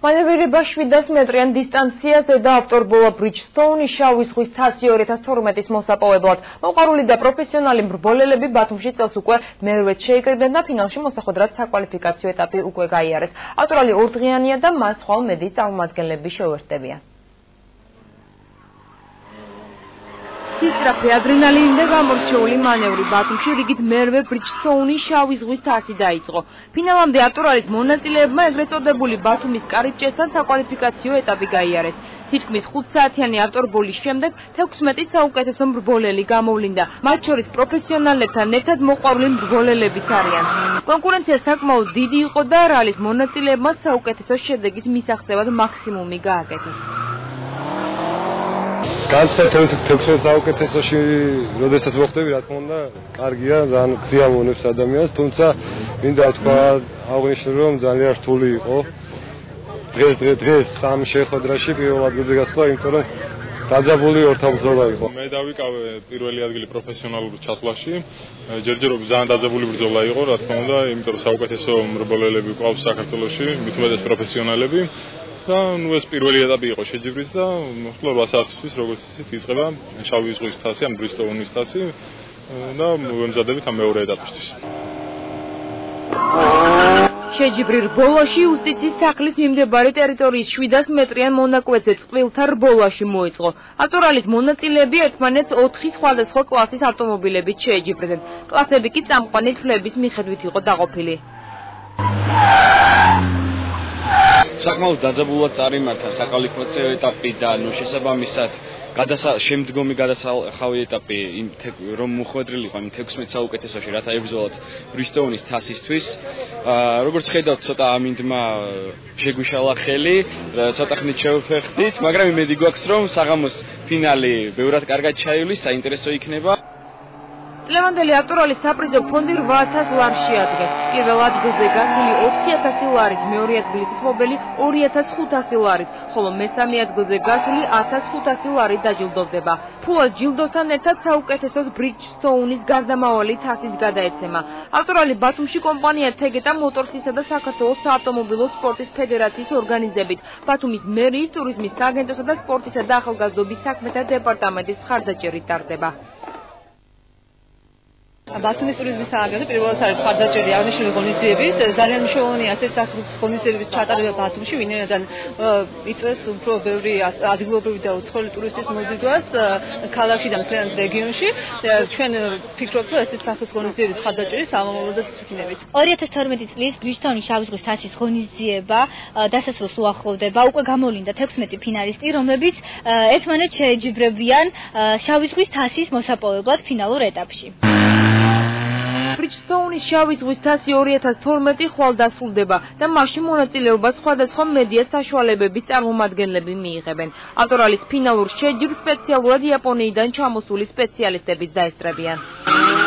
700 მეტრიან დისტანციაზე დაავტორბოლა ბრიჯსტოუნის შავი ზღვის თასი 2012-ის მოსაპოვებლად. მოყარული და პროფესიონალი მრბოლელები ბათუმში წელს უკვე მერვედ შეიკრიბნენ და ფინალში მოსახვედრად საკვალიფიკაციო ეტაპი უკვე გაიარეს. ავტორალი ორდღიანია და მას ხვალ მედიის წარმომადგენლები შეუერთდებიან. სისტრაფე ადრენალინი და გამორჩეული მანევრი ბათუმში რიგით მერვე ბრიჯსტოუნის შავი ზღვის თასი დაიწყო. ფინალამდე ატურალის მონაწილეებმა ეგრეთ წოდებული ბათუმის კარიბჭესთან საკვალიფიკაციო ეტაპი გაიარეს. თითქმის 5 საათიანი ავტორბოლის შემდეგ 16 საუკეთესო მრბოლელი გამოვლინდა. მათ შორის პროფესიონალებთან ერთად მოყვარული მრბოლელებიც არიან. კონკურენცია საკმაოდ დიდი იყო და რალის მონაწილეებმა საუკეთესო შედეგის მისაღწევად მაქსიმუმი გააკეთეს. განსაკუთრებით 16 საუკეთესოში, როდესაც მოხდები, რა თქმა უნდა, კარგია, ძალიან გზიამონებს ადამიანს, თუმცა მინდა თქვა, აღნიშნო რომ ძალიან რთული იყო. დღეს დღეს დღეს სამ შეხვედრაში პირველ ადგილზე გასვლა, იმიტომ რომ დაძაბული ორთაბრძოლა იყო. მე დავიკავე პირველი ადგილი პროფესიონალურ ჩათვლაში. ჯერჯერობით ძალიან დაძაბული ბრძოლა იყო, რა თქმა უნდა, იმიტომ რომ საუკეთესო მრბოლელები ყავს საქართველოში, მით უმეტეს პროფესიონალები. და ნუ ეს პირველი ეტაპი იყო შეჯიბრის და ხოლმე 8 საათისთვის როგორც ისიც იწყება შავი ზღვის თასი ან ბრისტოუნის თასი და მომზადებით ამ მეორე ეტაპისთვის. შეჯიბრი რბოლაში უსტიცის სახლის მიმდებარე ტერიტორიის 700 მეტრიან მონაკვეთზე წყვილთა რბოლაში მოეწყო. ავტორალის მონაწილეები ერთმანეთს 4 სხვადასხვა კლასის ავტომობილებით შეეჯიბრნენ. კლასები კი წამყვანი თვლების მიხედვით იყო დაყოფილი. საკმაოდ დაძაბულად წარიმართა საკვალიფიკაციო ეტაპი და ნუ შესაბამისად გადასა შემდგომი გადასახავი ეტაპი იმ რომ მოხვედრილიყო იმ 16 საუკეთესოში რათა ებრძოლოთ ბრისტოუნის თასისთვის. აა როგორც ხედავთ ცოტა ამინდმა შეგვიშალა ხელი ცოტა ხნით შევფეხდით მაგრამ იმედი გვაქვს რომ საღამოს ფინალი ბევრად კარგად ჩაივლის საინტერესო იქნება ლევანდელი ავტორალი საპრიზო ფონდი 8000 ლარში ადგეს. პირველ ადგილზე გასული 4000 ლარით, მეორე ადგილის მფლობელი 2500 ლარით, ხოლო მესამე ადგილზე გასული 1500 ლარით დაჯილდოვდება. ფულად ჯილდოსთან ერთად საუკეთესოს ბრიჯსტოუნის გარდამავალი თასიც გადაეცემა. ავტორალი ბათუმში კომპანია თეგეტა მოტორსისა და საქართველოს საავტომობილო სპორტის ფედერაციის ორგანიზებით, ბათუმის მერიის ტურიზმის სააგენტოსა და სპორტისა და ახალგაზრდობის საქმეთა დეპარტამენტის მხარდაჭერით ტარდება. ბათუმის ტურიზმის სააგენტო პირველად არის ხარდაჭერი აღნიშნული ღონისძიების. ძალიან მნიშვნელოვანი ასეთ საქმის ღონისძიების ჩატარება ბათუმში ვინაიდან იწვევს უფრო ბევრი ადგილობრივი და უცხოელი ტურისტის მოზიდვას ქალაქში და მთლიანად რეგიონში. ჩვენ ფიქრობთ რომ ასეთ საქმის ღონისძიების ხარდაჭერი სამომავლოდაც ვიქნებით 2012 წლის ბიჟთონის შავი ზღვის თასის ღონისძიება დასასრულს უახლოვდება უკვე გამოვლინდა 16 ფინალისტი რომლებიც ერთმანეთს შეეჯიბრებიან შავი ზღვის თასის მოსაპოვებლად ფინალურ ეტაპში ბრიჯსტოუნის შავი ზღვის თასი 2012 ხვალ დასრულდება და მასში მონაწილეობას სხვადასხვა მედია საშუალებების წარმომადგენლები მიიღებენ. ავტორალის ფინალურ შეჯიბრს სპეციალურად იაპონიიდან ჩამოსული სპეციალისტებიც დაესწრებიან.